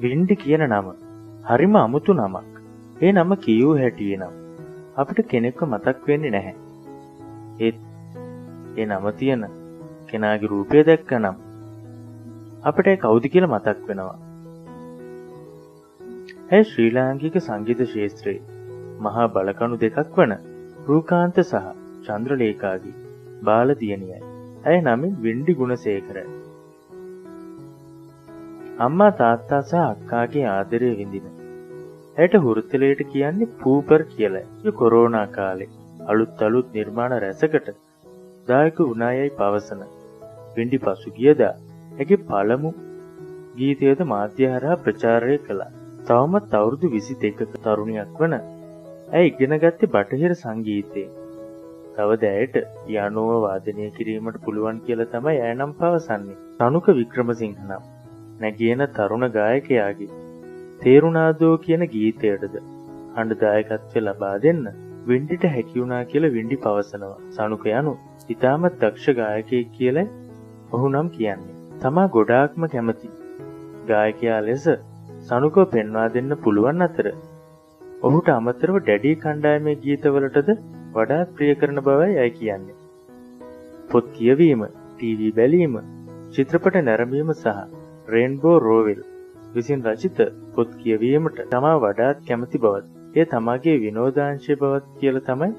Windy කියන නම හරිම අමුතු නමක්. ඒ නම කියූ හැටියේ නම් අපිට කෙනෙක්ව මතක් වෙන්නේ නැහැ. ඒත් ඒ නම තියෙන කෙනාගේ රූපය දැක්ක නම් අපට කවුද කියලා මතක් වෙනවා. ඇය ශ්‍රී ලාංකික සංගීත ශේත්‍රයේ මහා බලකණු දෙකක් වන රූකාන්ත සහ චන්ද්‍රලේකාගේ බාල දියණියයි. ඇය නමින් වින්ඩි ගුණසේකරයි. අම්මා තාත්තා සහ අක්කාගේ ආදරය විඳින. ඇයට හුරුතලයට කියන්නේ පූපර් කියලා කොරෝනා කාලේ අලුත් අලුත් නිර්මාණ රැසකට දායක වුණායයි පවසන. පින්ඩි පසුගියදා ඇගේ පළමු ගීතයද මාධ්‍ය හරහා ප්‍රචාරය කළා. තවමත් අවුරුදු විසි දෙකක තරුණයක් වන ඇය ඉගෙන ගත්තේ බටහිර සංගීතයේ. තව දැයට යනුව වාදනය කිරීමට පුළුවන් කියල තමයි ඇනම් පවසන්නේ. තනුක වික්‍රමසිංහ නම් නැගියන තරුණ ගායකයාගේ තේරුණාදෝ කියන ගීතයටද අන්ඩදායකත්වය ලබා දෙන්න වින්ඩිට හැකිවුණා කියල වින්ඩි පවසනවා සනුක යනු ඉතාමත් දක්ෂ ගායකය කියලයි ඔහු නම් කියන්නේ. තමා ගොඩාක්ම කැමති. ගායකයා ලෙස සනුකෝ පෙන්වා දෙන්න පුළුවන් අතර. ඔහුට අමතරව ඩැඩී කණ්ඩායමේ ගීතවලටද වඩාත් ප්‍රිය කරන බවයි ඇයි කියන්නේ. පොත් කියවීම, ටීවී බැලීම, චිත්‍රපට නැරඹීම සහ රේන්බෝ රෝවිල් විසින් රචිත පොත් කියවීමට තමා වඩාත් කැමති බවත් එය තමාගේ විනෝදාංශය බවත් කියල තමයි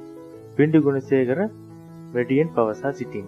පින්ඩි ගුණසේකර වැඩියෙන් පවසා සිටින්.